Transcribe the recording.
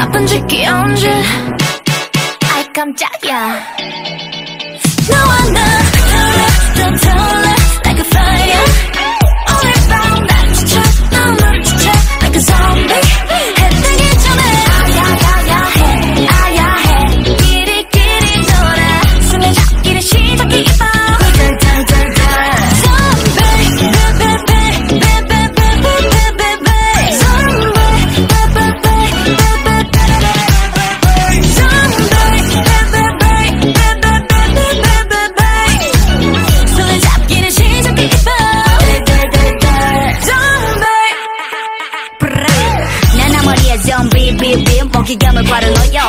나쁜 짓기 언제 아이 깜짝이야 funky gamma quite a loyal